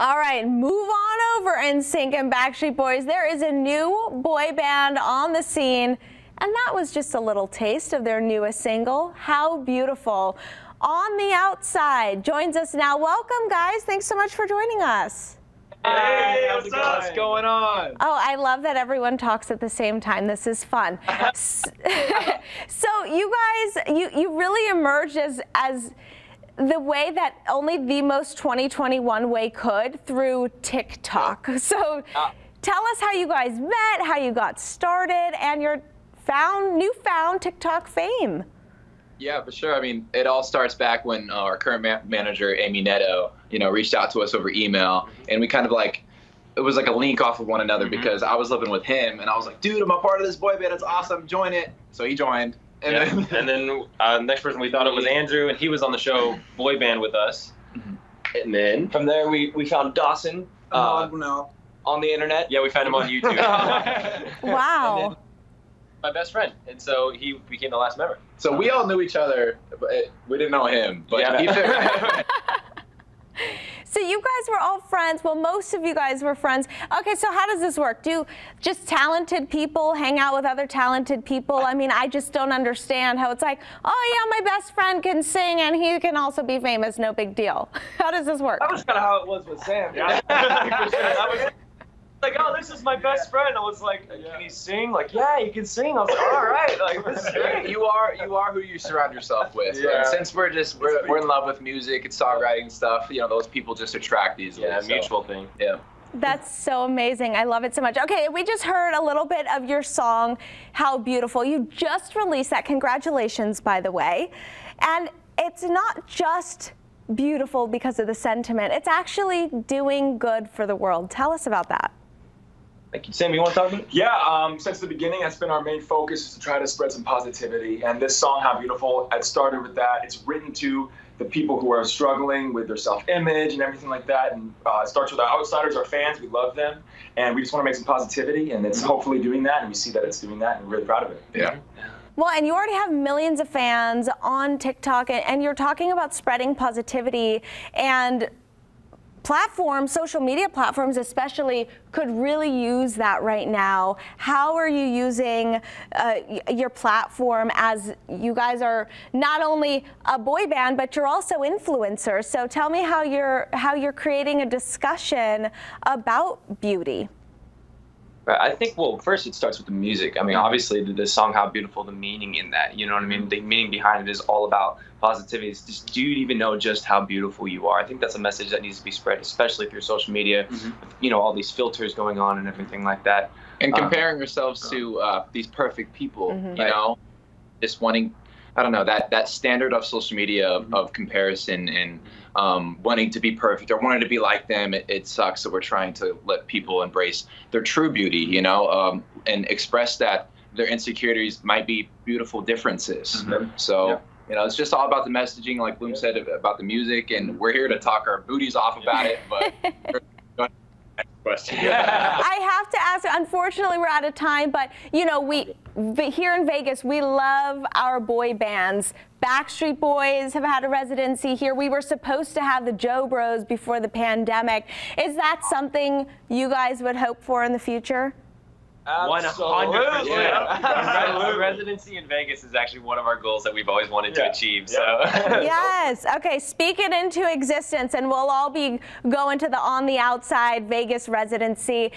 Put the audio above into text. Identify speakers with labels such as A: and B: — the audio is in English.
A: All right, move on over NSYNC and Backstreet Boys. There is a new boy band on the scene, and that was just a little taste of their newest single, How Beautiful. On the Outside joins us now. Welcome, guys. Thanks so much for joining us.
B: Hey, what's, what's going on?
A: Oh, I love that everyone talks at the same time. This is fun. so you guys, you, you really emerged as, as the way that only the most 2021 way could through TikTok. So uh, tell us how you guys met, how you got started, and your found newfound TikTok fame.
B: Yeah, for sure. I mean, it all starts back when uh, our current ma manager, Amy Neto, you know, reached out to us over email, and we kind of like it was like a link off of one another mm -hmm. because I was living with him, and I was like, dude, I'm a part of this boy band. It's awesome. Join it. So he joined,
C: and yeah. then, and then uh, next person we thought it was Andrew, and he was on the show Boy Band with us.
D: Mm-hmm. And then from there we, we found Dawson uh, no. on the internet.
C: Yeah, we found him on YouTube.
A: wow.
C: My best friend, and so he became the last member.
B: So we all knew each other, but we didn't know him. But yeah. he fit
A: So you guys were all friends. Well, most of you guys were friends. Okay, so how does this work? Do just talented people hang out with other talented people? I mean, I just don't understand how it's like, oh yeah, my best friend can sing and he can also be famous. No big deal. How does this work?
E: That was kind of how it was with Sam. Yeah. Like, oh, this is my best friend. I was like, can he sing? Like, yeah, he can sing. I was like, all right, like, this is great.
B: You are you are who you surround yourself with. Yeah. And since we're just we're, we're in love with music and songwriting stuff, you know, those people just attract easily.
C: Yeah, so. mutual thing.
B: Yeah.
A: That's so amazing. I love it so much. Okay, we just heard a little bit of your song, How Beautiful. You just released that. Congratulations, by the way. And it's not just beautiful because of the sentiment, it's actually doing good for the world. Tell us about that.
C: Thank you. Sam, you want to talk about it?
F: Yeah, um, since the beginning, that's been our main focus is to try to spread some positivity. And this song, How Beautiful, it started with that. It's written to the people who are struggling with their self-image and everything like that. And uh, it starts with our outsiders, our fans. We love them, and we just want to make some positivity. And it's hopefully doing that, and we see that it's doing that, and we're really proud of it.
B: Yeah.
A: Well, and you already have millions of fans on TikTok, and you're talking about spreading positivity and platforms, social media platforms especially, could really use that right now. How are you using uh, your platform as you guys are not only a boy band, but you're also influencers. So tell me how you're how you're creating a discussion about beauty.
C: I think, well, first it starts with the music. I mean, obviously, the, the, song "How Beautiful," the meaning in that, you know what I mean. The meaning behind it is all about positivity. It's just, do you even know just how beautiful you are? I think that's a message that needs to be spread, especially through social media. Mm-hmm. You know, all these filters going on and everything like that.
B: And um, comparing um, yourselves to uh, these perfect people, mm-hmm. you know, just wanting I don't know that that standard of social media of, of comparison and um, wanting to be perfect or wanting to be like them. It, it, sucks that we're trying to let people embrace their true beauty, you know, um, and express that their insecurities might be beautiful differences. Mm-hmm. So. Yeah. You know, it's just all about the messaging, like Bloom said about the music, and we're here to talk our booties off about it. But
A: question. I have to ask. Unfortunately, we're out of time, but you know, we here in Vegas, we love our boy bands. Backstreet Boys have had a residency here. We were supposed to have the Jo Bros before the pandemic. Is that something you guys would hope for in the future?
C: One hundred percent. Residency in Vegas is actually one of our goals that we've always wanted yeah. to achieve. So
A: yes, okay. Speak it into existence, and we'll all be going to the on the outside Vegas residency.